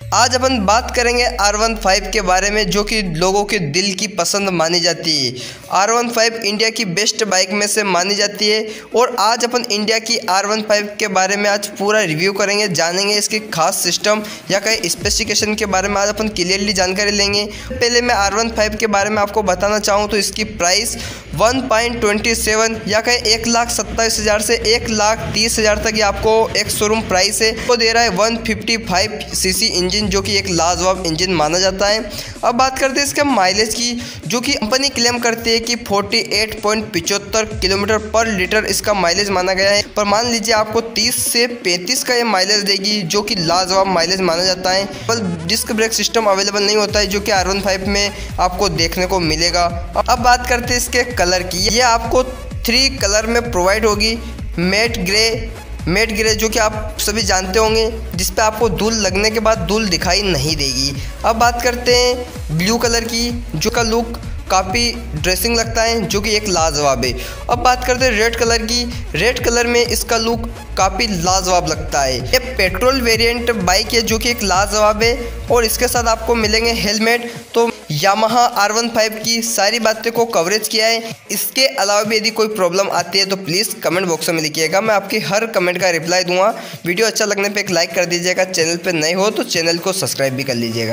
आज अपन बात करेंगे आर वन फाइव के बारे में, जो कि लोगों के दिल की पसंद मानी जाती है। आर वन फाइव इंडिया की बेस्ट बाइक में से मानी जाती है और आज अपन इंडिया की आर वन फाइव के बारे में आज पूरा रिव्यू करेंगे, जानेंगे इसके खास सिस्टम या कहीं स्पेसिफिकेशन के बारे में आज अपन क्लियरली जानकारी लेंगे। पहले मैं आर वन फाइव के बारे में आपको बताना चाहूँ तो इसकी price one point twenty seven या कहीं एक लाख सत्ताईस हज़ार से एक लाख तीस हज़ार तक ये आपको एक शोरूम प्राइस है। वो दे रहा है one fifty five c c engine जो कि एक लाजवाब इंजन माना जाता है। अब बात करते हैं इसके माइलेज की, जो कि कंपनी क्लेम करती है कि फोर्टी एट पॉइंट पिचहत्तर किलोमीटर पर लीटर इसका माइलेज माना गया है। पर मान लीजिए आपको तीस से पैंतीस का ये माइलेज देगी, जो कि लाजवाब माइलेज माना जाता है। पर डिस्क ब्रेक सिस्टम अवेलेबल नहीं होता है, जो कि आर में आपको देखने को मिलेगा। अब बात करते हैं इसके कलर की। ये आपको थ्री कलर में प्रोवाइड होगी मेट ग्रे मेट ग्रे जो कि आप सभी जानते होंगे, जिस पे आपको धूल लगने के बाद धूल दिखाई नहीं देगी। अब बात करते हैं ब्लू कलर की, जो का लुक काफ़ी ड्रेसिंग लगता है, जो कि एक लाजवाब है। अब बात करते हैं रेड कलर की। रेड कलर में इसका लुक काफ़ी लाजवाब लगता है। ये पेट्रोल वेरिएंट बाइक है, जो कि एक लाजवाब है, और इसके साथ आपको मिलेंगे हेलमेट तो यामाहा आर वन फाइव की सारी बातें को कवरेज किया है। इसके अलावा भी यदि कोई प्रॉब्लम आती है तो प्लीज़ कमेंट बॉक्स में लिखिएगा। मैं आपकी हर कमेंट का रिप्लाई दूँगा। वीडियो अच्छा लगने पे एक लाइक कर दीजिएगा। चैनल पे नए हो तो चैनल को सब्सक्राइब भी कर लीजिएगा।